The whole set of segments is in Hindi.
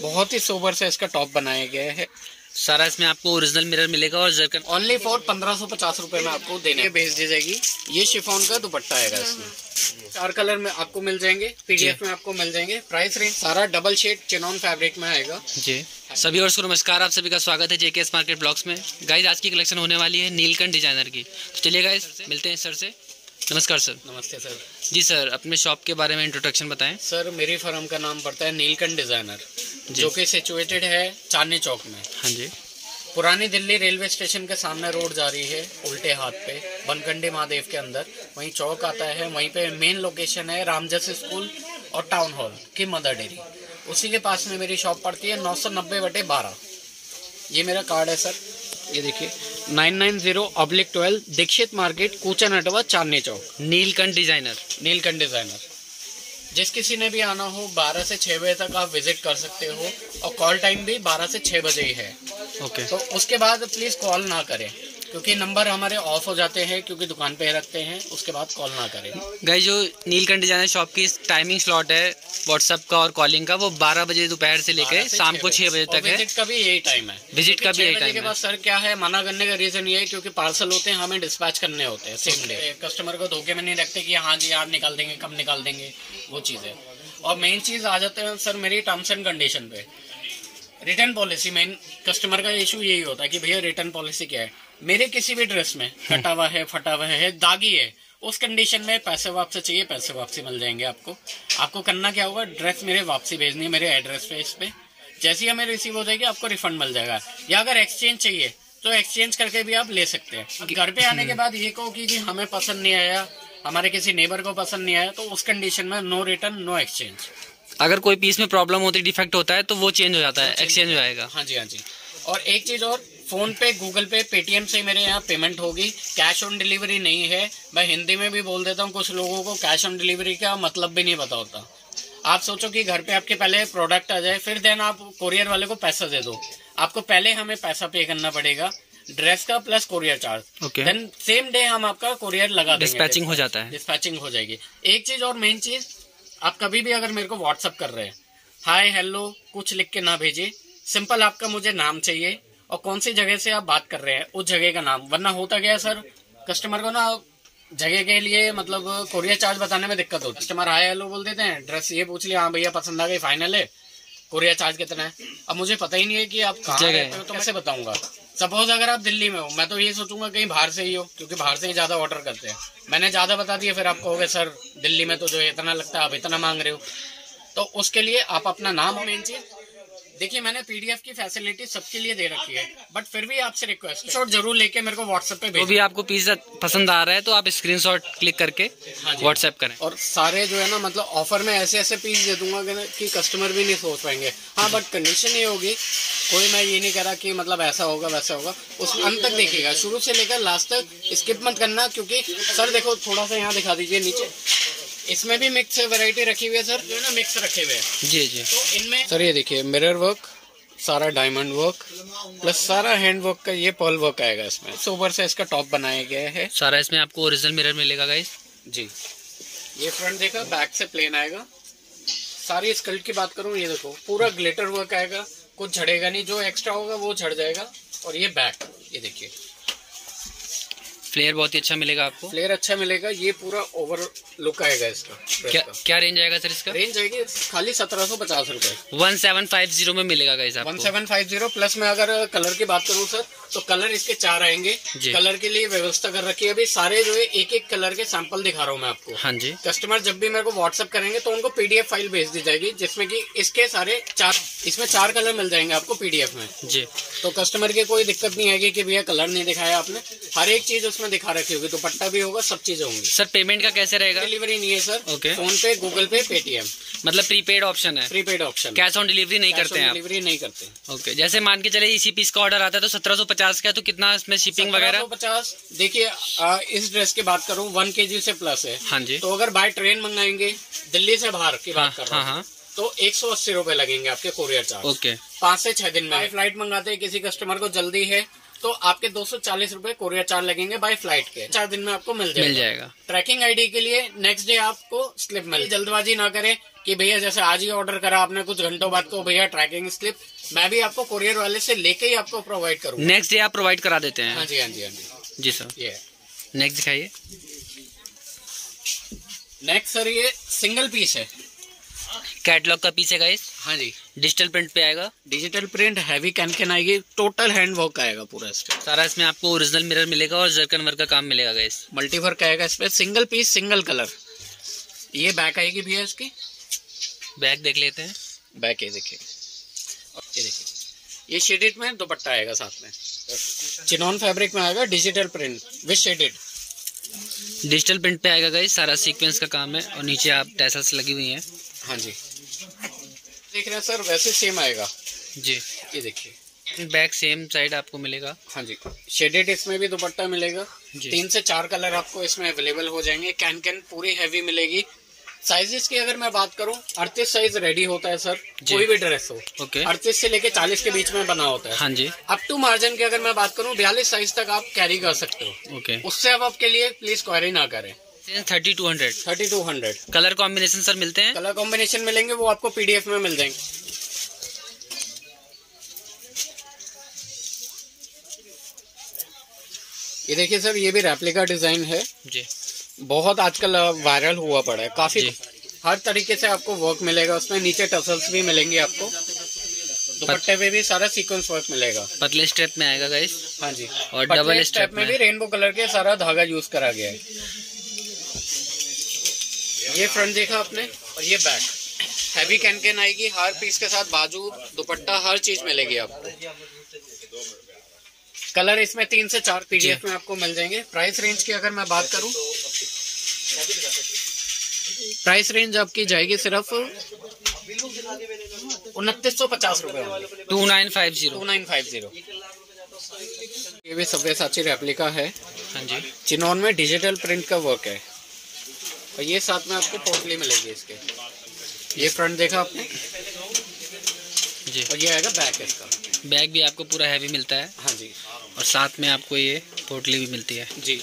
बहुत ही सोबर से इसका टॉप बनाया गया है। सारा इसमें आपको ओरिजिनल मिरर मिलेगा और जरकन ओनली फॉर पंद्रह सौ पचास रूपए में आपको देने के भेज दी जाएगी। ये शिफॉन का दुपट्टा आएगा इसमें। चार कलर में आपको मिल जाएँगे पीडीएफ में आपको मिल जाएँगे। प्राइस रेंज सारा डबल शेड चिनॉन फैब्रिक में आएगा। जी। सभी और नमस्कार आप सभी का स्वागत है जेकेएस मार्केट ब्लॉक्स में। गाइज़ आज की कलेक्शन होने वाली है नीलकंठ डिज़ाइनर की। तो चलिए गाइज़ मिलते हैं सर से। नमस्कार सर। नमस्ते सर। जी सर अपने शॉप के बारे में इंट्रोडक्शन बताएँ। सर मेरी फर्म का नाम पड़ता है नीलकंठ डिज़ाइनर जो। कि सिचुएटेड है चांदनी चौक में। हाँ जी। पुरानी दिल्ली रेलवे स्टेशन के सामने रोड जा रही है उल्टे हाथ पे बनकंडी महादेव के अंदर। वहीं चौक आता है वहीं पे मेन लोकेशन है रामजस स्कूल और टाउन हॉल की मदर डेयरी उसी के पास में मेरी शॉप पड़ती है नौ सौ नब्बे बटे बारह। ये मेरा कार्ड है सर। ये देखिए nine nine zero oblique twelve Dikshit market कोचन अटवा चांदनी चौक नीलकंठ डिज़ाइनर। नीलकंठ डिज़ाइनर। जिस किसी ने भी आना हो 12 से 6 बजे तक आप विज़िट कर सकते हो और कॉल टाइम भी 12 से 6 बजे ही है। ओके। okay. तो उसके बाद प्लीज़ कॉल ना करें। क्योंकि नंबर हमारे ऑफ़ हो जाते हैं क्योंकि दुकान पे रखते हैं उसके बाद कॉल ना करें। गई जो नीलकंठ डिज़ाइनर शॉप की टाइमिंग स्लॉट है व्हाट्सअप का और कॉलिंग का वो 12 बजे दोपहर से लेकर शाम को 6 बजे तक है। विज़िट का भी यही टाइम है। विज़िट का भी यही टाइम के बाद सर क्या है मना करने का रीजन ये है क्योंकि पार्सल होते हैं हमें डिस्पैच करने होते हैं सेम डे कस्टमर को धोखे में नहीं रखते कि हाँ जी आप निकाल देंगे कब निकाल देंगे वो चीज़। है और मेन चीज़ आ जाते हैं सर मेरी टर्म्स एंड कंडीशन पे। रिटर्न पॉलिसी मेन कस्टमर का इशू यही होता है कि भैया रिटर्न पॉलिसी क्या है? मेरे किसी भी ड्रेस में कटा हुआ है फटा हुआ है दागी है उस कंडीशन में पैसे वापसी चाहिए पैसे वापसी मिल जाएँगे आपको। आपको करना क्या होगा? ड्रेस मेरे वापसी भेजनी है मेरे एड्रेस पे इस पे। जैसे ही हमें रिसीव हो जाएगी आपको रिफंड मिल जाएगा। या अगर एक्सचेंज चाहिए तो एक्सचेंज करके भी आप ले सकते हैं। घर पे आने के बाद ये कहो कि जी हमें पसंद नहीं आया हमारे किसी नेबर को पसंद नहीं आया तो उस कंडीशन में नो रिटर्न नो एक्सचेंज अगर कोई पीस में प्रॉब्लम होती है डिफेक्ट होता है तो वो चेंज हो जाता है एक्सचेंज हो। जाएगा। हाँ जी हाँ जी। और एक चीज़ और फ़ोन पे गूगल पे पेटीएम से मेरे यहाँ पेमेंट होगी। कैश ऑन डिलीवरी नहीं है। मैं हिंदी में भी बोल देता हूँ कुछ लोगों को कैश ऑन डिलीवरी का मतलब भी नहीं पता होता। आप सोचो कि घर पे आपके पहले प्रोडक्ट आ जाए फिर देन आप कोरियर वाले को पैसा दे दो। आपको पहले हमें पैसा पे करना पड़ेगा ड्रेस का plus courier charge then same day हम आपका कोरियर लगा देंगे। डिस्पैचिंग हो जाता है। डिस्पैचिंग हो जाएगी। एक चीज़ और मेन चीज़ आप कभी भी अगर मेरे को व्हाट्सअप कर रहे हैं हाय हेलो कुछ लिख के ना भेजिए। सिंपल आपका मुझे नाम चाहिए। और कौन सी जगह से आप बात कर रहे हैं? उस जगह का नाम। वरना होता गया सर? कस्टमर को ना जगह के लिए मतलब कोरियर चार्ज बताने में दिक्कत होती। है कस्टमर हाय हेलो बोल देते हैं। ड्रेस ये पूछ लिया हाँ भैया पसंद आ गई फाइनल है। कोरियर चार्ज कितना है? अब मुझे पता ही नहीं है कि आप कहाँ रहते हो तो कैसे बताऊँगा? सपोज़ अगर आप दिल्ली में हो मैं तो ये सोचूँगा कहीं बाहर से ही हो क्योंकि बाहर से ही ज़्यादा ऑर्डर करते हैं। मैंने ज़्यादा बता दिया फिर आप कहोगे सर दिल्ली में तो जो इतना लगता है आप इतना मांग रहे हो। तो उसके लिए आप अपना नाम मेन चीज़ देखिए मैंने पीडीएफ की फैसिलिटी सबके लिए दे रखी है बट फिर भी आपसे रिक्वेस्ट शॉट ज़रूर लेके मेरे को व्हाट्सएप पे तो भी आपको पिज्जा पसंद आ रहा है तो आप स्क्रीनशॉट क्लिक करके व्हाट्सएप करें। और सारे जो है ना मतलब ऑफ़र में ऐसे ऐसे पीस दे दूँगा कि कस्टमर भी नहीं सोच पाएँगे। हाँ बट कंडीशन ये होगी कोई मैं ये नहीं कह रहा कि मतलब ऐसा होगा वैसा होगा। उस अंत तक देखिएगा शुरू से लेकर लास्ट तक स्किप मत करना क्योंकि सर देखो थोड़ा सा यहाँ दिखा दीजिए नीचे। इसमें भी मिक्स वैरायटी रखी हुई है सर जो है ना मिक्स रखे हुए हैं। जी जी। तो इनमें सर ये देखिए मिरर वर्क सारा डायमंड वर्क प्लस सारा हैंड वर्क का ये पॉल वर्क आएगा इसमें। सोबर से इसका टॉप बनाया गया है। सारा इसमें आपको ओरिजिनल मिरर मिलेगा गाइस जी। ये फ्रंट देखा बैक से प्लेन आएगा। सारी स्कल्ट की बात करूँ ये देखो पूरा ग्लिटर वर्क आएगा। कुछ झड़ेगा नहीं जो एक्स्ट्रा होगा वो झड़ जाएगा। और ये बैक ये देखिए। फ्लेयर बहुत ही अच्छा मिलेगा आपको? फ्लेयर अच्छा मिलेगा ये पूरा ओवर लुक आएगा इसका क्या क्या रेंज आएगा सर इसका? रेंज आएगी खाली सत्रह सौ पचास रूपए। वन सेवन फाइव ज़ीरो में मिलेगा one seven five zero plus में अगर कलर की बात करूँ सर तो कलर इसके चार आएँगे। कलर के लिए व्यवस्था कर रखी है। अभी सारे जो है एक एक कलर के सैंपल दिखा रहा हूँ मैं आपको। हाँ जी। कस्टमर जब भी मेरे को व्हाट्सअप करेंगे तो उनको पीडीएफ फ़ाइल भेज दी जाएगी जिसमें कि इसके सारे चार इसमें चार कलर मिल जाएँगे आपको पीडीएफ में। जी। तो कस्टमर की कोई दिक्कत नहीं आएगी की भैया कलर नहीं दिखाया आपने। हर एक चीज़ उसमें दिखा रखी होगी दुपट्टा भी होगा सब चीज़ें होंगी। सर पेमेंट का कैसे रहेगा? डिलीवरी नहीं है sir okay PhonePe Google Pay Paytm मतलब प्रीपेड ऑप्शन है। Prepaid option cash on delivery नहीं करते हैं डिलीवरी नहीं करते। ओके जैसे मान के चले इसी पीस का ऑर्डर आता है तो सत्रह सौ पचास का तो कितना इसमें शिपिंग वगैरह? पचास देखिए इस ड्रेस की बात करूँ वन के से प्लस है। हाँ जी। तो अगर बाय ट्रेन मंगाएँगे दिल्ली से बाहर की बात हाँ, कर रहा हाँ, हाँ, तो एक सौ अस्सी रूपए लगेंगे आपके कोरियर चार्ज ओके पाँच से छह दिन में। फ़्लाइट मंगाते हैं किसी कस्टमर को जल्दी है तो आपके दो सौ चालीस रूपए कोरियर चार्ज लगेंगे बाय फ़्लाइट के। चार दिन में आपको मिल जाएगा मिल जाएगा। ट्रैकिंग आईडी के लिए नेक्स्ट डे आपको स्लिप मिल जल्दबाजी ना करें कि भैया जैसे आज ही ऑर्डर करा आपने कुछ घंटों बाद तो भैया ट्रैकिंग स्लिप मैं भी आपको कोरियर वाले से लेके ही आपको प्रोवाइड करूँ नेक्स्ट डे आप प्रोवाइड करा देते हाँ। हैं जी हाँ जी हाँ जी। जी सर। ये। नेक्स्ट दिखाइए। नेक्स्ट सर ये सिंगल पीस है। कैटलॉग का पीस है गाइस हाँ जी। डिजिटल प्रिंट पे आएगा। Digital print heavy can can आएगी। टोटल हैंड वर्क आएगा पूरा इस सारा इसमें आपको ओरिजिनल मिरर मिलेगा और जर्कन वर्क का काम मिलेगा गाइस मल्टी वर्क आएगा इस पे सिंगल पीस सिंगल कलर ये बैक आएगी भैया इसकी? बैग देख लेते हैं। बैक ये देखिए। ये देखिए। ये शेडेड में दुपट्टा आएगा साथ में। चिनॉन फैब्रिक में आएगा digital print with shaded digital print पे आएगा गाइस सारा सीक्वेंस का काम है और नीचे आप टैसल्स लगी हुई हैं। हाँ जी। देख रहे हैं सर वैसे सेम आएगा। जी। ये देखिए। बैग सेम साइड आपको मिलेगा। हाँ जी। शेडेड इसमें भी दुपट्टा मिलेगा। तीन से चार कलर आपको इसमें अवेलेबल हो जाएँगे। कैन कैन पूरी हैवी मिलेगी। साइजेस की अगर मैं बात करूँ अड़तीस साइज़ रेडी होता है सर। कोई भी ड्रेस हो। ओके। अड़तीस से लेके चालीस के बीच में बना होता है। हाँ जी। अप टू मार्जिन की अगर मैं बात करूँ बयालीस साइज़ तक आप कैरी कर सकते हो। ओके। उससे अब आपके लिए प्लीज़ क्वारी ना करें। Thirty two hundred. Thirty two hundred. Colour combination sir मिलते हैं? कलर कॉम्बिनेशन मिलेंगे वो आपको पीडीएफ में मिल जाएँगे। ये देखिए सर ये भी रेप्लिका डिज़ाइन है। जी। बहुत आजकल वायरल हुआ पड़ा है काफ़ी हर तरीके से आपको वर्क मिलेगा उसमें नीचे टसल्स भी मिलेंगे आपको। दुपट्टे पे भी सारा सीक्वेंस वर्क मिलेगा। पतले स्टेप में आएगा गाइस हाँ जी। और डबल स्टेप में में। भी रेनबो कलर के सारा धागा यूज़ करा गया है। ये फ्रंट देखा आपने और ये बैक हैवी कैन कैन आएगी हर पीस के साथ बाजू दुपट्टा हर चीज़ मिलेगी आपको. कलर इसमें तीन से चार पीडीएफ में आपको मिल जाएँगे. प्राइस रेंज की अगर मैं बात करूँ प्राइस रेंज आपकी जाएगी सिर्फ़ उनतीस सौ पचास रूपए two nine five zero. Two nine five zero. ये भी सब्वे साची रेप्लिका है। हाँ जी। चिनॉन में डिजिटल प्रिंट का वर्क है। और ये साथ में आपको पोटली मिलेगी इसके। ये फ्रंट देखा आपने? जी। और ये आएगा बैक इसका। बैग भी आपको पूरा हैवी मिलता है। हाँ जी। और साथ में आपको ये पोटली भी मिलती है। जी।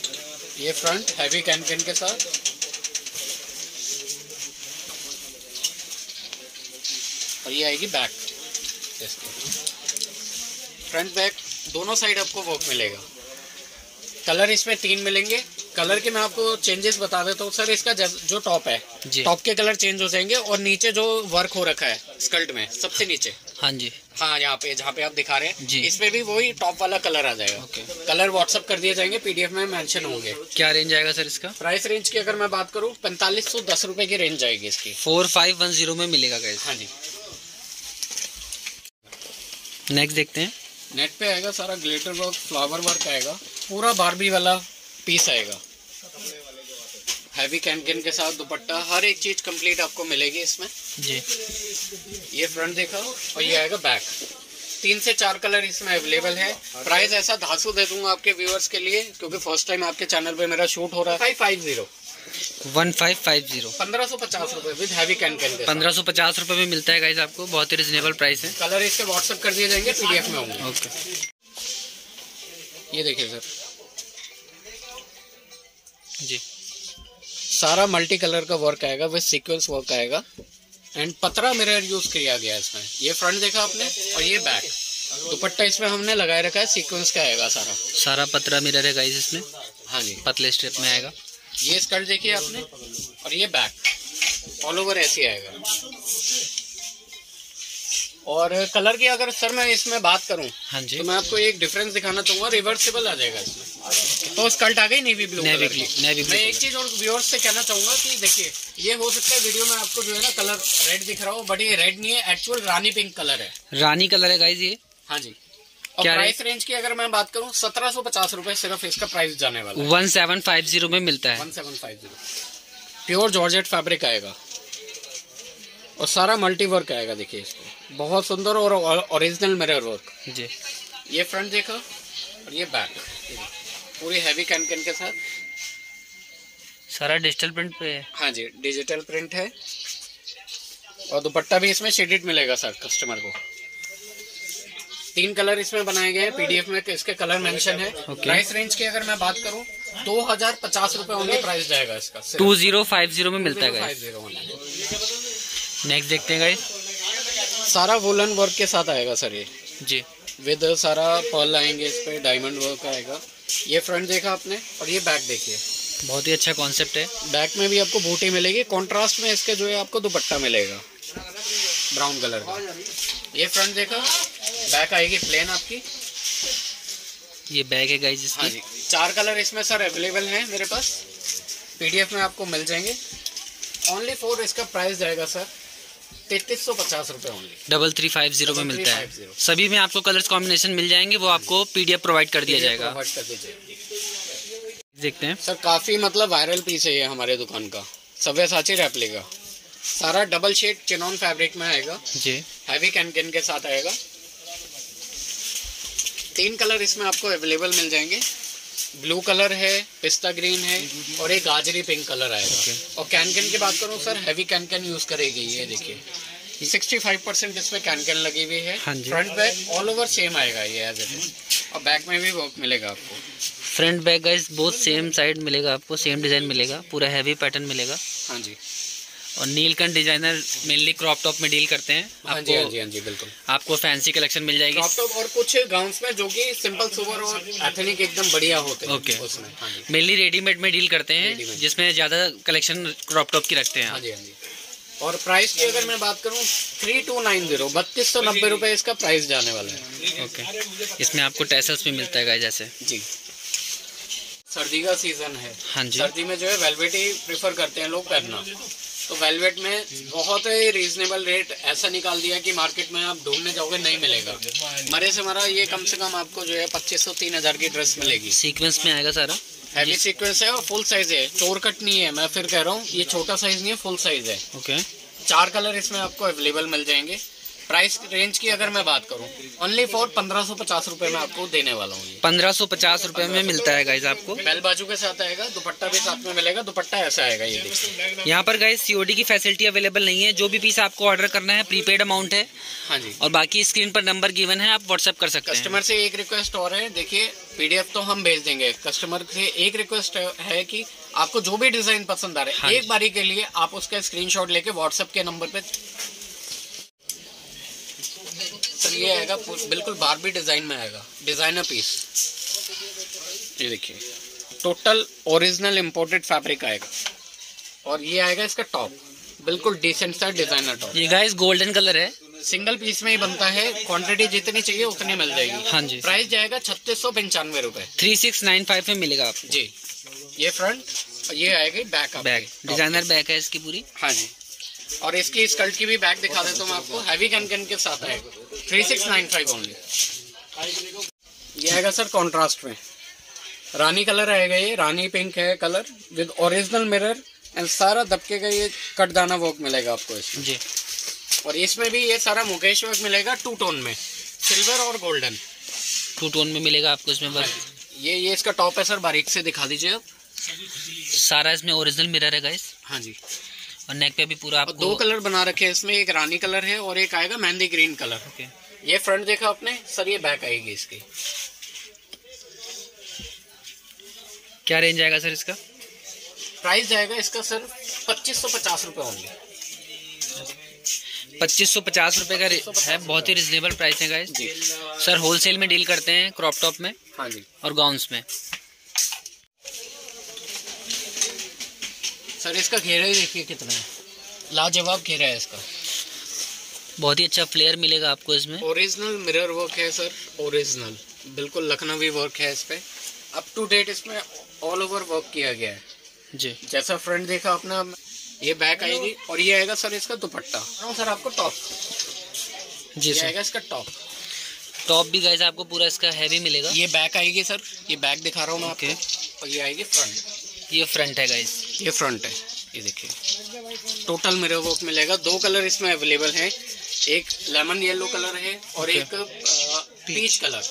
ये फ्रंट हैवी कैन कैन के साथ। और ये आएगी बैक फ्रंट बैक दोनों साइड आपको वर्क मिलेगा। कलर इसमें तीन मिलेंगे। कलर के मैं आपको चेंजेस बता देता हूँ। सर इसका जो टॉप है टॉप के कलर चेंज हो जाएँगे और नीचे जो वर्क हो रखा है स्कर्ट में सबसे नीचे। हाँ जी। हाँ यहाँ पे जहाँ पे आप दिखा रहे हैं। इसमें भी वही टॉप वाला कलर आ जाएगा। ओके। कलर व्हाट्सअप कर दिए जाएँगे पीडीएफ में मेंशन होंगे। क्या रेंज आएगा सर इसका? प्राइस रेंज की अगर मैं बात करूँ पैंतालीस सौ दस रुपए की रेंज आएगी इसकी। फोर फाइव वन ज़ीरो में मिलेगा गाइस हाँ जी। नेक्स्ट देखते हैं। नेट पे आएगा सारा ग्लेटर वर्क फ्लावर वर्क आएगा। पूरा बारबी वाला पीस आएगा। हैवी कैन कैन के साथ दुपट्टा हर एक चीज़ कंप्लीट आपको मिलेगी इसमें। जी। ये फ्रंट देखा और ये आएगा बैक तीन से चार कलर इसमें अवेलेबल है। प्राइस ऐसा धासु दे दूँगा आपके व्यूअर्स के लिए क्योंकि फ़र्स्ट टाइम आपके चैनल पे मेरा शूट हो रहा है। Five five zero one five five zero पंद्रह सौ पचास रुपए विद हैवी कैन कैन पंद्रह सौ पचास रुपये में मिलता है गाइस आपको बहुत ही रिजनेबल प्राइस है। कलर इसके व्हाट्सअप कर दिए जाएँगे पीडीएफ में होंगे। ओके ये देखिए सर जी। सारा मल्टी कलर का वर्क आएगा विद सीक्वेंस वर्क आएगा। एंड पतरा मिरर यूज़ किया गया इसमें। ये फ्रंट देखा आपने? और ये बैक दुपट्टा इसमें हमने लगाए रखा है सीक्वेंस का आएगा सारा। सारा पतरा मिरर है गाइस इसमें। हाँ जी। पतले स्टेप में आएगा। ये स्कर्ट देखिए आपने। और ये बैक ऑल ओवर ऐसे आएगा। और कलर की अगर सर मैं इसमें बात करूँ हाँ जी। तो मैं आपको एक डिफरेंस दिखाना चाहूँगा रिवर्सिबल आ जाएगा इसमें। तो स्कर्ट आ गई नेवी ब्लू नेवी कलर की। ब्लू मैं एक चीज़ और व्यूअर्स से कहना चाहूँगा कि देखिए ये हो सकता है वीडियो में आपको जो है ना कलर रेड दिख रहा हो बट ये रेड नहीं है एक्चुअल रानी पिंक कलर है। रानी कलर है गाइस ये। हाँ जी। और क्या प्राइस रेंज की अगर मैं बात करूँ सत्रह सौ पचास रूपए सिर्फ़ इसका प्राइस जाने वाला वन सेवन फाइव ज़ीरो में मिलता है। One seven five zero pure georgette fabric आएगा। और सारा मल्टी वर्क आएगा देखिए इसको। बहुत सुंदर और ओरिजिनल मिरर वर्क जी। ये फ्रंट देखा और ये बैक पूरी हैवी कैन कैन के साथ। सारा डिजिटल प्रिंट पे है? हाँ जी डिजिटल प्रिंट है। और दुपट्टा भी इसमें शेडेड मिलेगा सर कस्टमर को। तीन कलर इसमें बनाए गए हैं पीडीएफ में इसके कलर मेंशन है. प्राइस रेंज की अगर मैं बात करूँ दो हज़ार पचास रूपए ओनली प्राइस जाएगा इसका टू ज़ीरो फाइव ज़ीरो में मिलता है नेक्स्ट देखते हैं गाइस सारा वुलन वर्क के साथ आएगा सर ये। जी। विद सारा पर्ल आएँगे इस पे डायमंड वर्क आएगा। ये फ्रंट देखा आपने और ये बैक देखिए बहुत ही अच्छा कॉन्सेप्ट है। बैक में भी आपको बूटी मिलेगी। कॉन्ट्रास्ट में इसके जो है आपको दुपट्टा मिलेगा। ब्राउन कलर का। ये फ्रंट देखा। बैक आएगी प्लेन आपकी। ये बैग है गाइस हाँ जी। चार कलर इसमें सर अवेलेबल हैं मेरे पास। पीडीएफ में आपको मिल जाएँगे। ओनली फोर इसका प्राइस जाएगा सर तैतीस सौ पचास रुपये only double three five zero में मिलता है। सभी में आपको कलर्स कॉम्बिनेशन मिल जाएँगे वो आपको पीडीएफ प्रोवाइड कर दिया जाएगा। देखते हैं। सर काफ़ी मतलब वायरल पीस है ये हमारे दुकान का। सव्य साची रेप्लिका सारा डबल शेड चिनॉन फैब्रिक में आएगा। जी। हैवी कैनकेन के साथ आएगा। तीन कलर इसमें आपको अवेलेबल मिल जाएँगे। ब्लू कलर है पिस्ता ग्रीन है और एक गाजरी पिंक कलर आएगा। Okay. और कैनकेन की बात करूँ सर हैवी कैनकेन यूज़ करेगी ये देखिए। 65 परसेंट इसमें कैनकेन लगी हुई है। Front back all over same आएगा ये एज इट इज़ और बैक में भी वर्क मिलेगा आपको। फ्रंट बैग गाइस बहुत सेम साइड मिलेगा आपको सेम डिज़ाइन मिलेगा पूरा हैवी पैटर्न मिलेगा। हाँ जी। और Neelkanth designer mainly crop top में डील करते हैं। हाँ जी हाँ जी हाँ जी बिल्कुल। आपको फैंसी कलेक्शन मिल जाएगी। क्रॉप टॉप और कुछ गाउन्स में जो कि सिंपल सुपर और एथनिक एकदम बढ़िया होते हैं. उसमें हाँ मेनली रेडीमेड में डील करते हैं। जिसमें ज़्यादा कलेक्शन क्रॉप टॉप की रखते हैं हाँ जी हाँ जी। और प्राइस की अगर मैं बात करूँ थ्री टू नाइन ज़ीरो बत्तीस सौ नब्बे रुपए इसका प्राइस जाने वाला है। ओके इसमें आपको टैसल्स भी मिलता है जैसे जी। सर्दी का सीज़न है। हाँ जी। सर्दी में जो है वेलवेट ही प्रेफर करते हैं लोग पहनना। तो वेलवेट में बहुत ही रीजनेबल रेट ऐसा निकाल दिया कि मार्केट में आप ढूँढने जाओगे नहीं मिलेगा। मरे से मरा ये कम से कम आपको जो है पच्चीस सौ तीन हज़ार की ड्रेस मिलेगी। सीक्वेंस में आएगा सारा? हैवी सीक्वेंस है और फुल साइज़ है। चोर कट नहीं है मैं फिर कह रहा हूँ ये छोटा साइज़ नहीं है फुल साइज़ है। ओके चार कलर इसमें आपको अवेलेबल मिल जाएँगे। प्राइस रेंज की अगर मैं बात करूँ ओनली फॉर पंद्रह सौ पचास रुपए में आपको देने वाला हूँ पंद्रह सौ पचास रुपए में मिलता है गाइस आपको। बेल बाजू के साथ आएगा दुपट्टा भी साथ में मिलेगा दुपट्टा ऐसा आएगा ये देखिए। यहाँ पर गाइस सीओडी की फैसिलिटी अवेलेबल नहीं है जो भी पीस आपको ऑर्डर करना है प्रीपेड अमाउंट है। हाँ जी। और बाकी स्क्रीन पर नंबर गिवन है आप व्हाट्सएप कर सकते हैं। कस्टमर से एक रिक्वेस्ट और है देखिए पीडीएफ तो हम भेज देंगे। कस्टमर से एक रिक्वेस्ट है कि आपको जो भी डिज़ाइन पसंद आ रहा है हाँ एक बारी के लिए आप उसका स्क्रीनशॉट लेके व्हाट्सएप के नंबर पे ये आएगा बिल्कुल बारबी डिज़ाइन में आएगा। डिज़ाइनर पीस ये देखिए टोटल ओरिजिनल इंपोर्टेड फैब्रिक आएगा। और ये आएगा इसका टॉप बिल्कुल डिसेंट सा डिज़ाइनर टॉप ये गाइस गोल्डन कलर है। सिंगल पीस में ही बनता है। क्वांटिटी जितनी चाहिए उतनी मिल जाएगी। हाँ जी। प्राइस जाएगा छत्तीस सौ पंचानवे रूपए। थ्री सिक्स नाइन फाइव में मिलेगा आपको। जी। ये फ्रंट और ये आएगी बैक बैग डिज़ाइनर बैक है इसकी पूरी। हाँ जी। और इसकी स्कर्ट की भी बैग दिखा देता हूँ मैं आपको। हैवी कैन के साथ आएगा। Three six nine five only ये आएगा सर कॉन्ट्रास्ट में। रानी कलर आएगा ये। रानी पिंक है colour with original mirror and सारा दबके का ये कटदाना वर्क मिलेगा आपको इसमें। जी। और इसमें भी ये सारा मुकेश वर्क मिलेगा टू टोन में। सिल्वर और गोल्डन टू टोन में मिलेगा आपको इसमें बस। ये ये इसका टॉप है सर। बारीक से दिखा दीजिए आप। सारा इसमें ओरिजिनल मिरर है गाइस हाँ जी। और नेक पे भी पूरा और दो कलर बना रखे हैं इसमें एक रानी कलर है और एक आएगा मेहंदी ग्रीन कलर। ओके। ये फ्रंट देखा आपने? सर ये बैक आएगी इसकी। क्या रेंज आएगा सर इसका? प्राइस जाएगा इसका सर पच्चीस सौ पचास रुपये होंगे। पच्चीस सौ पचास रुपये का है बहुत ही रिजनेबल प्राइस है गाइस सर होलसेल में डील करते हैं क्रॉप टॉप में हाँ जी। और गाउन्स में। सर इसका घेरा ही देखिए कितना है। लाजवाब घेरा है इसका। बहुत ही अच्छा फ्लेयर मिलेगा आपको इसमें। ओरिजिनल मिरर वर्क है सर ओरिजिनल बिल्कुल लखनवी वर्क है इस पर अप टू डेट इसमें ऑल ओवर वर्क किया गया है। जी। जैसा फ्रंट देखा अपना ये बैक आएगी और ये आएगा सर इसका दुपट्टा। सर आपको टॉप जी सर आएगा इसका टॉप टॉप भी गाइस आपको पूरा इसका हैवी मिलेगा। ये बैक आएगी सर ये बैक दिखा रहा हूँ मैं ओके आपको। और ये आएगी फ्रंट ये फ्रंट है गाइस ये फ्रंट है। ये देखिए। टोटल मेरे वर्क मिलेगा। दो कलर इसमें अवेलेबल है। एक लेमन येलो कलर है और Okay. एक पीच कलर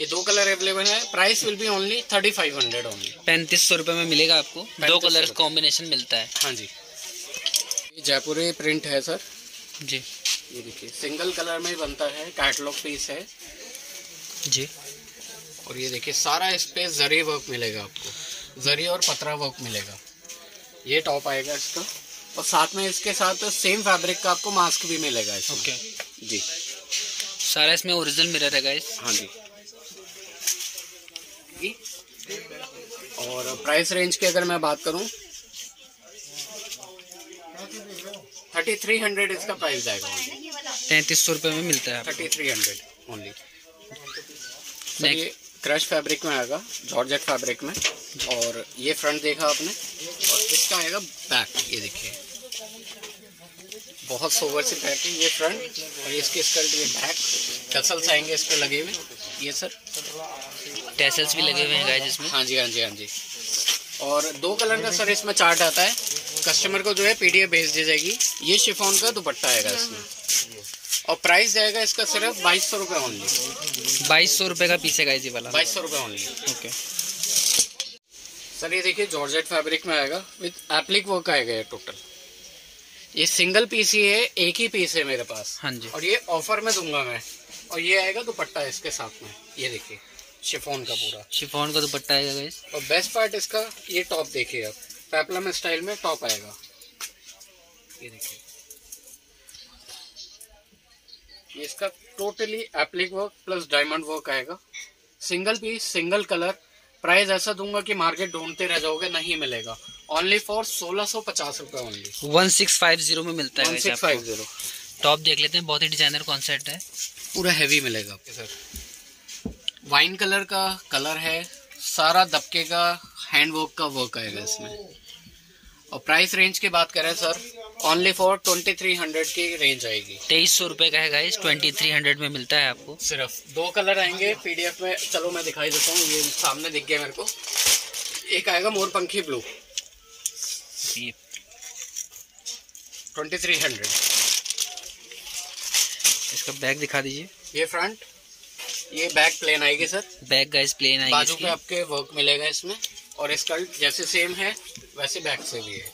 ये दो कलर अवेलेबल है। Price will be only thirty five hundred only पैंतीस सौ रुपये में मिलेगा आपको। दो कलर कॉम्बिनेशन मिलता है। हाँ जी। ये जयपुरी प्रिंट है सर जी। ये देखिए सिंगल कलर में ही बनता है। कैटलॉग पीस है। जी। और ये देखिए सारा इस पे जरी वर्क मिलेगा आपको। जरी और पतरा वर्क मिलेगा। ये टॉप आएगा इसका। और साथ में इसके साथ सेम फैब्रिक का आपको मास्क भी मिलेगा इसमें। ओके जी। सारा इसमें ओरिजिनल मिरर है गाइस हाँ जी। और प्राइस रेंज की अगर मैं बात करूँ थर्टी थ्री हंड्रेड इसका प्राइस जाएगा तैंतीस सौ रुपये में मिलता है थर्टी थ्री हंड्रेड ओनली ये क्रश फैब्रिक में आएगा जॉर्जेट फैब्रिक में। और ये फ्रंट देखा आपने? इसका आएगा बैक ये देखिए। बहुत सोवर सी बैक है ये फ्रंट और इसकी स्कर्ट ये बैक टसल्स आएँगे इस पे लगे हुए। ये सर टैसल्स भी लगे हुए हैं गाइस इसमें। हाँ जी हाँ जी हाँ जी। और दो कलर का सर इसमें चार्ट आता है। कस्टमर को जो है पीडीएफ भेज दी जाएगी। ये शिफॉन का दुपट्टा आएगा इसमें। और प्राइस जाएगा इसका सिर्फ़ बाईस सौ रुपये ओनली बाईस सौ रुपये का पीस है गाइस ये वाला। बाईस सौ रुपये ओनली ओके सर ये देखिए जॉर्जेट फैब्रिक में आएगा। विद एप्लिक वर्क आएगा ये टोटल ये सिंगल पीस ही है एक ही पीस है मेरे पास। हाँ जी। और ये ऑफ़र में दूँगा मैं। और ये आएगा दुपट्टा इसके साथ में। ये देखिए शिफॉन का पूरा। शिफॉन का दुपट्टा आएगा गाइस और बेस्ट पार्ट इसका ये टॉप देखिए आप। पेपलम स्टाइल में टॉप आएगा। ये देखिए। ये इसका totally applique work plus diamond work आएगा। Single piece single colour price ऐसा दूँगा कि मार्केट ढूंढते रह जाओगे नहीं मिलेगा। ओनली फॉर सोलह सौ पचास रुपए only one six five zero में मिलता है सिक्स फाइव ज़ीरो टॉप देख लेते हैं बहुत ही डिज़ाइनर कॉन्सेप्ट है। पूरा हैवी मिलेगा आपके सर वाइन कलर का कलर है सारा दबके का हैंडवर्क का वर्क आएगा इसमें। और प्राइस रेंज की बात करें sir only for twenty three hundred की रेंज आएगी। तेईस सौ रुपये का है गाइस ट्वेंटी थ्री हंड्रेड में मिलता है आपको। सिर्फ़ दो कलर आएँगे पीडीएफ में चलो मैं दिखाई देता हूँ ये सामने दिख गया मेरे को। एक आएगा मोरपंखी ब्लू ट्वेंटी थ्री हंड्रेड इसका बैग दिखा दीजिए। ये फ्रंट ये बैक प्लेन आएगी सर बैग गाइस प्लेन आएगी बाजू पे आपके वर्क मिलेगा इसमें। और इसका जैसे सेम है वैसे बैक से भी है।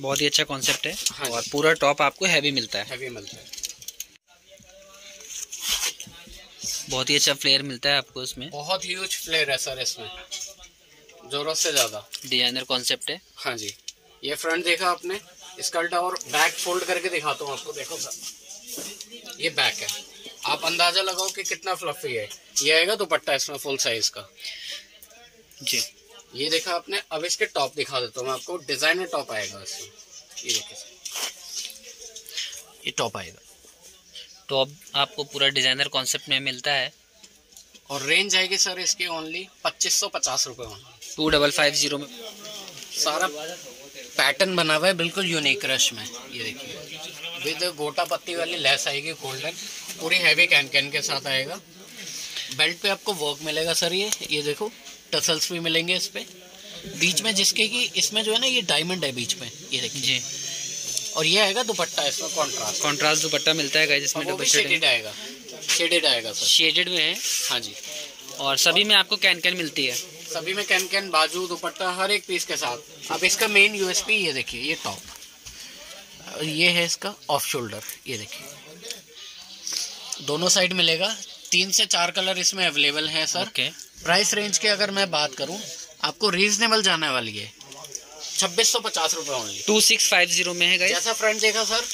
बहुत ही अच्छा कॉन्सेप्ट है हाँ और पूरा टॉप आपको हैवी मिलता है। हैवी मिलता है। बहुत ही अच्छा फ्लेयर मिलता है आपको इसमें। बहुत ह्यूज फ्लेयर है सर इसमें। ज़रूरत से ज़्यादा। डिज़ाइनर कॉन्सेप्ट है। हाँ जी। ये फ्रंट देखा आपने? स्कर्ट और बैक फोल्ड करके दिखाता हूँ आपको। देखो सर ये बैक है। आप अंदाज़ा लगाओ कि कितना फ्लफी है। ये आएगा दुपट्टा इसमें फुल साइज़ का। जी। ये देखा आपने अब इसके टॉप दिखा देता हूँ मैं आपको। डिज़ाइनर टॉप आएगा इसमें ये देखिए ये टॉप आएगा। टॉप आपको पूरा डिज़ाइनर कॉन्सेप्ट में मिलता है। और रेंज आएगी सर इसकी ओनली पच्चीस सौ पचास रुपये only two double five zero में। सारा पैटर्न बना हुआ है बिल्कुल यूनिक रश में। ये देखिए। विद गोटा पत्ती वाली लेस आएगी गोल्डन पूरी हैवी कैन कैन के साथ आएगा। बेल्ट पे आपको वर्क मिलेगा सर ये। ये देखो। टसल्स भी मिलेंगे इस पे। बीच में जिसके की इसमें जो है ना ये डायमंड है बीच में ये देखिए। जी। और ये आएगा दुपट्टा इसमें कॉन्ट्रास्ट कॉन्ट्रास्ट दुपट्टा मिलता है वो डबल शेडेड आएगा। शेडेड आएगा सर। शेडेड में है? हाँ जी। और सभी में आपको कैन कैन मिलती है? सभी में कैन कैन बाजू दुपट्टा हर एक पीस के साथ। अब इसका मेन यूएसपी ये देखिए ये टॉप और ये है इसका ऑफ़ शोल्डर ये देखिए। दोनों साइड मिलेगा। तीन से चार कलर इसमें अवेलेबल है सर। ओके प्राइस रेंज की अगर मैं बात करूँ आपको रीजनेबल जाने वाली है। छब्बीस सौ पचास रुपये only two six five zero में है गाइस जैसा फ्रंट देखा सर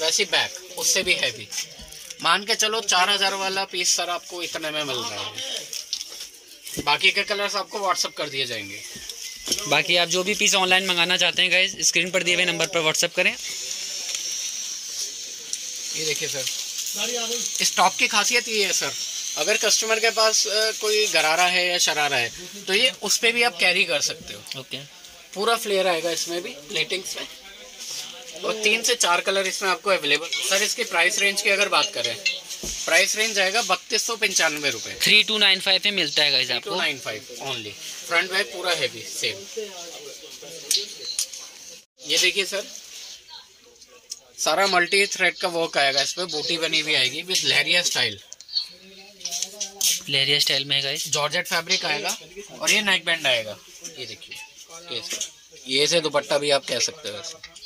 वैसी बैक उससे भी हैवी मान के चलो चार हज़ार वाला पीस सर आपको इतने में मिल रहा है। बाकी के कलर्स आपको व्हाट्सअप कर दिए जाएँगे। बाकी आप जो भी पीस ऑनलाइन मंगाना चाहते हैं गाइस स्क्रीन पर दिए हुए नंबर पर व्हाट्सअप करें। ये देखिए सर इस टॉप की खासियत ये है सर अगर कस्टमर के पास कोई गरारा है या शरारा है तो ये उस पर भी आप कैरी कर सकते हो। ओके पूरा फ्लेयर आएगा इसमें भी प्लेटिंग्स में। और तीन से चार कलर इसमें आपको अवेलेबल सर इसकी प्राइस रेंज की अगर बात करें प्राइस रेंज आएगा बत्तीस सौ पंचानवे रुपये थ्री टू नाइन फाइव में मिलता है गाइस आपको। Nine five only front back पूरा हैवी सेम ये देखिए सर सारा मल्टी थ्रेड का वर्क आएगा इस पे बूटी बनी हुई आएगी with Lehariya style Lehariya style में है गाइस जॉर्जेट फैब्रिक आएगा और ये नेक बैंड आएगा. ये देखिए. ये से. दुपट्टा भी आप कह सकते हो वैसे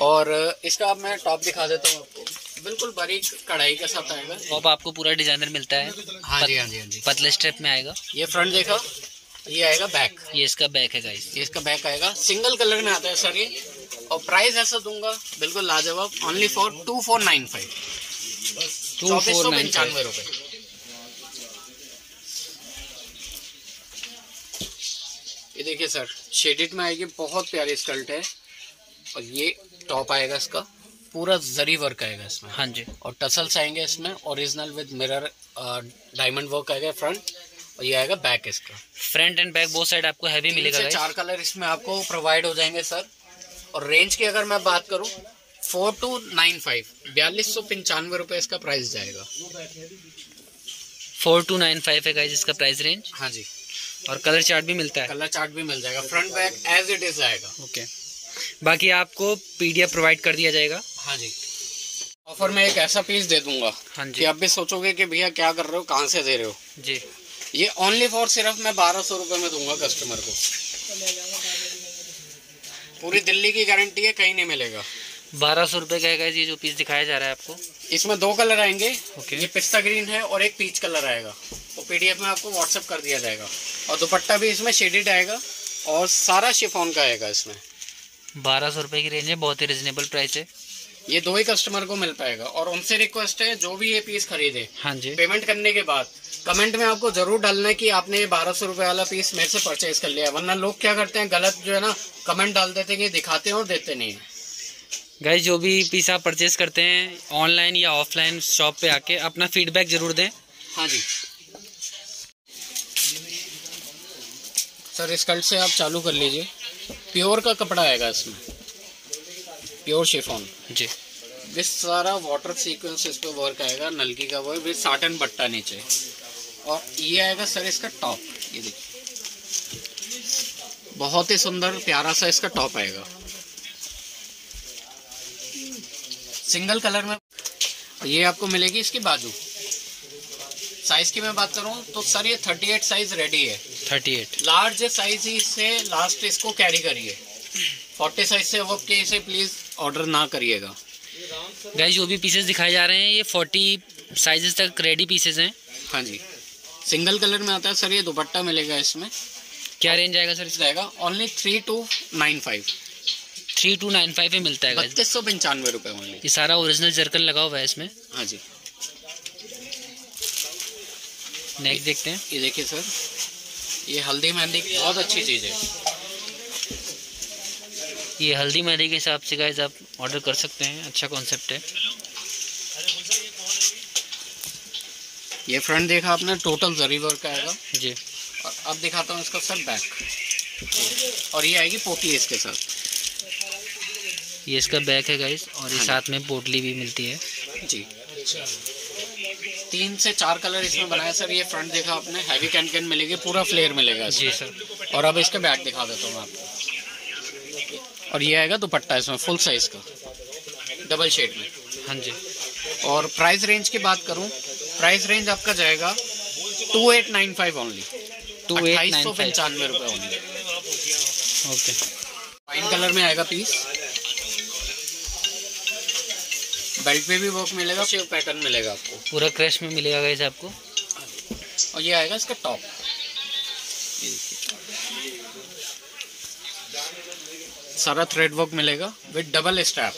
और इसका अब मैं टॉप दिखा देता हूँ आपको. बिल्कुल बारीक कढ़ाई के साथ आएगा. टॉप आपको पूरा डिज़ाइनर मिलता है. हाँ जी हाँ जी हाँ जी. पतले स्ट्रेप में आएगा. ये फ्रंट देखा. ये आएगा बैक ये इसका बैक है गाइस ये इसका बैक आएगा. सिंगल कलर में आता है सर ये और प्राइस ऐसा दूँगा बिल्कुल लाजवाब. Only for two four nine five two चौबीस फोर पंचानवे रुपए. ये देखिए सर शेडेड में आएगी बहुत प्यारी स्कर्ट है। और ये टॉप आएगा इसका पूरा जरी वर्क आएगा इसमें। हाँ जी। और टसल्स आएँगे इसमें original with mirror diamond work आएगा फ्रंट और ये आएगा बैक इसका। Front and back both side आपको हैवी मिलेगा चार कलर इसमें आपको प्रोवाइड हो जाएँगे सर। और रेंज की अगर मैं बात करूँ फोर टू नाइन फाइव बयालीस सौ पंचानवे रुपये इसका प्राइस जाएगा। फोर टू नाइन फाइव है इसका प्राइस रेंज हाँ जी। और कलर चार्ट भी मिलता है। कलर चार्ट भी मिल जाएगा। Front back as it is आएगा। ओके बाकी आपको पीडीएफ प्रोवाइड कर दिया जाएगा। हाँ जी। ऑफ़र में एक ऐसा पीस दे दूँगा हाँ कि जी आप भी सोचोगे कि भैया क्या कर रहे हो कहाँ से दे रहे हो? जी। ये ओनली फॉर सिर्फ़ मैं बारह सौ रुपये में दूँगा कस्टमर को। पूरी दिल्ली की गारंटी है कहीं नहीं मिलेगा। बारह सौ रुपये का ये जो पीस दिखाया जा रहा है आपको। इसमें दो कलर आएँगे। ओके ये पिस्ता ग्रीन है और एक पीच कलर आएगा। वो पीडीएफ में आपको व्हाट्सअप कर दिया जाएगा। और दुपट्टा भी इसमें शेडेड आएगा और सारा शिफॉन का आएगा इसमें। बारह सौ रुपये की रेंज है बहुत ही रिजनेबल प्राइस है। ये दो ही कस्टमर को मिल पाएगा और उनसे रिक्वेस्ट है जो भी ये पीस खरीदे। हाँ जी। पेमेंट करने के बाद। कमेंट में आपको ज़रूर डालना है कि आपने ये बारह सौ रुपए वाला पीस मेरे से परचेज कर लिया वरना लोग क्या करते हैं गलत जो है ना कमेंट डाल देते हैं कि दिखाते हैं और देते नहीं है। जो भी पीस आप परचेज करते हैं ऑनलाइन या ऑफलाइन शॉप पे आके अपना फीडबैक ज़रूर दें। हाँ जी। सर इस कल्ट से आप चालू कर लीजिए। प्योर का कपड़ा आएगा इसमें। Pure chiffon. जी। विथ सारा वाटर सीक्वेंस इस पर वर्क आएगा नलकी का वर्क विथ साटन बट्टा नीचे। और ये आएगा सर इसका टॉप ये देखिए। बहुत ही सुंदर प्यारा सा इसका टॉप आएगा। सिंगल कलर में ये आपको मिलेगी इसकी बाजू। साइज़ की मैं बात करूँ तो सर ये 38 साइज़ रेडी है। थर्टी एट लार्ज साइज़ से लास्ट इसको कैरी करिए। 40 साइज़ से वो के इसे प्लीज़ ऑर्डर ना करिएगा। गाइस जो भी पीसेस दिखाए जा रहे हैं ये फोर्टी साइजेस तक रेडी पीसेस हैं। हाँ जी। सिंगल कलर में आता है सर ये दुपट्टा मिलेगा इसमें। क्या रेंज आएगा सर इसका? आएगा only three two nine five three two nine five में मिलता है बत्तीस सौ पंचानवे रुपये ओनली ये सारा ओरिजिनल जर्कन लगा हुआ है इसमें। हाँ जी। नेक्स्ट देखते हैं। ये देखिए सर। ये हल्दी मेहंदी बहुत अच्छी चीज़ है। ये हल्दी मेहंदी के हिसाब से गाइज़ आप ऑर्डर कर सकते हैं अच्छा कॉन्सेप्ट है। ये फ्रंट देखा आपने टोटल जरी वर्क आएगा। जी। और अब दिखाता हूँ इसका सर बैक और ये आएगी पोटली इसके साथ। ये इसका बैक है गाइस और ये हाँ साथ में पोटली भी मिलती है। जी। तीन से चार कलर इसमें बनाया सर ये फ्रंट देखा आपने हैवी कैन कैन मिलेगी पूरा फ्लेयर मिलेगा जी सर। और अब इसका बैक दिखा देता हूँ मैं आपको। और ये आएगा दुपट्टा इसमें फुल साइज़ का डबल शेड में। हाँ जी। और प्राइस रेंज की बात करूँ प्राइस रेंज आपका जाएगा two eight nine five only two eight अट्ठाईस सौ पंचानवे रुपये ओनली ओके वाइन कलर में आएगा पीस बेल्ट पे भी वर्क मिलेगा। शेव पैटर्न मिलेगा आपको। पूरा क्रश में मिलेगा गाइस आपको। और ये आएगा इसका टॉप सारा थ्रेड वर्क मिलेगा with double strap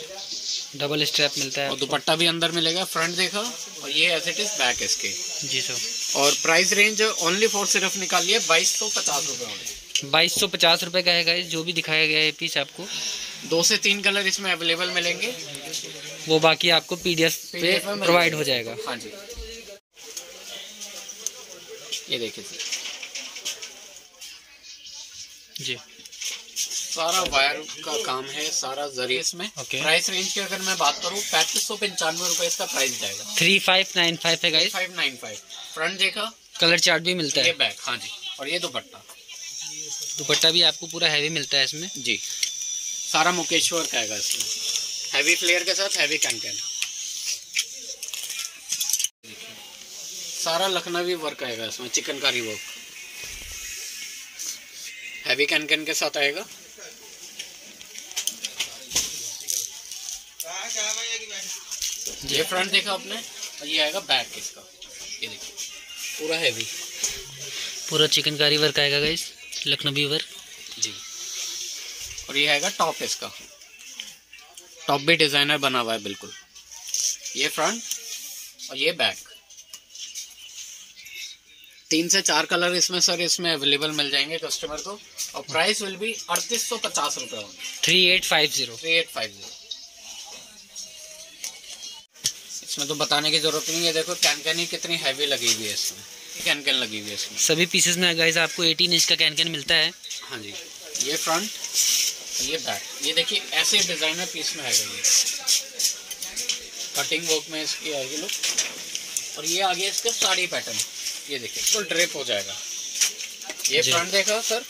double strap मिलता है और दुपट्टा भी अंदर मिलेगा फ्रंट देखा। और ये एज इट इज़ बैक इसके। जी सर और प्राइस रेंज ओनली फॉर सिर्फ़ निकालिए बाईस सौ पचास रुपये बाईस सौ पचास रुपये का है गाइस जो भी दिखाया गया है पीस आपको। दो से तीन कलर इसमें अवेलेबल मिलेंगे। वो बाकी आपको पीडीएफ पे प्रोवाइड हो जाएगा। हाँ जी। ये देखिए जी। सारा वायर का काम है सारा ज़रिए इसमें। Okay. प्राइस रेंज की अगर मैं बात करूँ पैंतीस सौ पंचानवे रुपए इसका प्राइस जाएगा। थ्री फाइव नाइन फाइव है guys five nine five. Front देखा? कलर चार्ट भी मिलता ये है बैक हाँ जी। और ये दुपट्टा। दुपट्टा भी आपको पूरा हैवी मिलता है इसमें। जी। सारा मुकेश्वर का आएगा इसमें। हैवी फ्लेयर के साथ हैवी कैंकन सारा लखनवी वर्क आएगा इसमें चिकनकारी वर्क हैवी कैनकन के साथ आएगा? ये फ्रंट देखा आपने? और ये आएगा बैक इसका. ये देखिए पूरा हैवी पूरा चिकनकारी वर्क आएगा गाइस लखनवी वर्क जी. और ये आएगा टॉप इसका. टॉप भी डिज़ाइनर बना हुआ है बिल्कुल। ये फ्रंट और ये बैक तीन से चार कलर इसमें सर इसमें अवेलेबल मिल जाएँगे कस्टमर को। और प्राइस विल बी अड़तीस सौ पचास रुपये three eight five zero. Three eight five zero. इसमें तो बताने की ज़रूरत नहीं है। देखो कैन कैन ही कितनी हैवी लगी हुई है इसमें। कैन कैन लगी हुई है इसमें। सभी पीसेस में गाइस आपको 18 इंच का कैन कैन मिलता है। हाँ जी। ये फ्रंट ये बैक ये देखिए ऐसे डिज़ाइनर पीस में आएगा ये. कटिंग वर्क में इसकी आएगी लुक और ये आ गया इसका साड़ी पैटर्न ये देखिए फुल ड्रेप हो जाएगा. ये फ्रंट देखा सर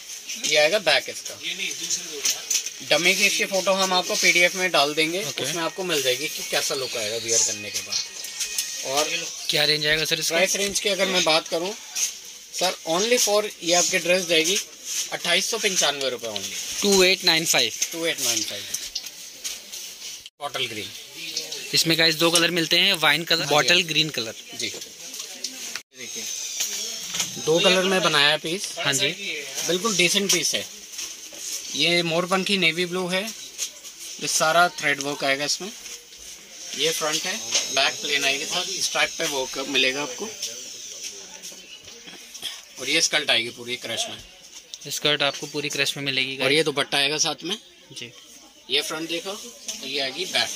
ये आएगा बैक इसका. डमी की इसकी फ़ोटो हम आपको पीडीएफ में डाल देंगे. Okay. उसमें आपको मिल जाएगी कि कैसा लुक आएगा वियर करने के बाद. और क्या रेंज आएगा सर इसका? प्राइस रेंज की अगर मैं बात करूँ सर ओनली फॉर ये आपकी ड्रेस जाएगी अट्ठाईस सौ पंचानवे रुपये only two eight nine five two eight nine five bottle green इसमें गाइस दो कलर मिलते हैं wine colour bottle green colour जी। देखिए। दो कलर में बनाया पीस हाँ जी। बिल्कुल डिसेंट पीस है। ये मोरपंखी नेवी ब्लू है। ये सारा थ्रेड वर्क आएगा इसमें। ये फ्रंट है। बैक प्लेन आएगी। सर स्ट्राइप पे वर्क मिलेगा आपको। और ये स्कर्ट आएगी पूरी क्रश में। स्कर्ट आपको पूरी क्रश में मिलेगी और ये दुपट्टा आएगा साथ में। जी। ये फ्रंट देखो ये आएगी बैक।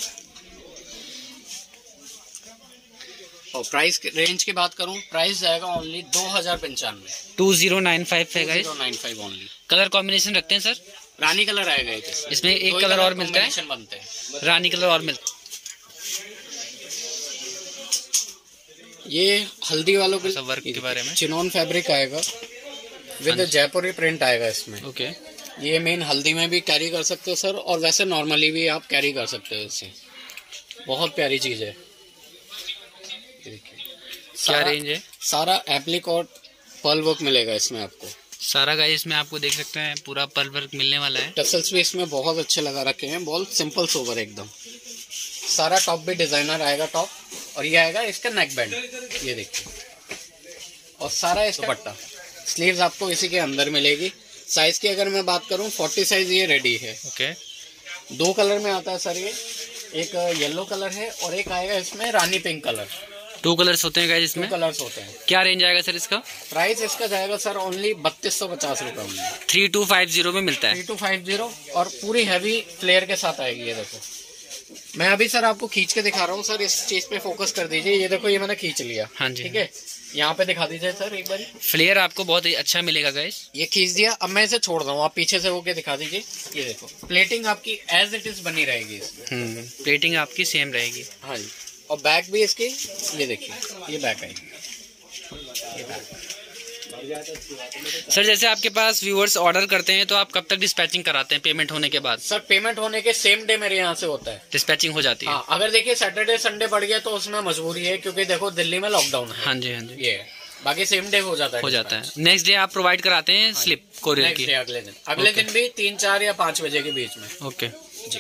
और प्राइस रेंज की बात करूँ प्राइस जाएगा ओनली दो हज़ार पंचानवे। टू ज़ीरो नाइन फाइव है nine five only colour combination रखते हैं सर रानी कलर आएगा इसमें। एक कलर और मिलता है? हैं। रानी कलर और मिलता ये हल्दी वालों के वर्क के बारे में? चिनोन फैब्रिक आएगा। विद जयपुरी प्रिंट आएगा इसमें। ओके ये मेन हल्दी में भी कैरी कर सकते हो सर और वैसे नॉर्मली भी आप कैरी कर सकते हो इसे। बहुत प्यारी चीज़ है। क्या सारा- रेंज है? सारा एप्लिक और पर्ल वर्क मिलेगा इसमें आपको। सारा गाइस इसमें आपको देख सकते हैं पूरा पर्ल वर्क मिलने वाला है। टसल्स भी इसमें बहुत अच्छे लगा रखे हैं। बहुत सिंपल सोवर एकदम। सारा टॉप भी डिज़ाइनर आएगा टॉप और ये आएगा इसका नेक बैंड ये देखिए और सारा इसका दुपट्टा। स्लीव्स आपको इसी के अंदर मिलेगी। साइज़ की अगर मैं बात करूँ फोर्टी साइज़ ये रेडी है। ओके। दो कलर में आता है सर ये। एक येलो कलर है और एक आएगा इसमें रानी पिंक कलर टू कलर्स होते हैं इसमें? कलर्स होते हैं। क्या रेंज आएगा सर इसका? प्राइस इसका जाएगा सर ओनली बत्तीस सौ पचास only three two five zero में मिलता है। थ्री टू फाइव ज़ीरो और पूरी हैवी फ्लेयर के साथ आएगी ये देखो। मैं अभी सर आपको खींच के दिखा रहा हूँ सर इस चीज़ पे फोकस कर दीजिए। ये देखो ये मैंने खींच लिया। हाँ जी। ठीक है? यहाँ पे दिखा दीजिए सर एक बार। फ्लेयर आपको बहुत ही अच्छा मिलेगा गाइस ये खींच दिया। अब मैं इसे छोड़ दूँ आप पीछे से होके दिखा दीजिए। ये देखो प्लेटिंग आपकी एज इट इज़ बनी रहेगी इसमें। हम्म प्लेटिंग आपकी सेम रहेगी। हाँ जी। और बैक भी इसकी ये देखिए ये बैक आएगी। ये बैक सर जैसे आपके पास व्यूअर्स ऑर्डर करते हैं तो आप कब तक डिस्पैचिंग कराते हैं? पेमेंट होने के बाद? सर पेमेंट होने के सेम डे मेरे यहाँ से होता है। डिस्पैचिंग हो जाती है। हाँ अगर देखिए सैटरडे संडे बढ़ गया तो उसमें मजबूरी है क्योंकि देखो दिल्ली में लॉकडाउन है। हाँ जी हाँ जी। ये बाकी सेम डे हो जाता है हो जाता है। नेक्स्ट डे आप प्रोवाइड कराते हैं स्लिप कोरियर की? अगले दिन। अगले दिन भी तीन चार या पाँच बजे के बीच में। ओके जी।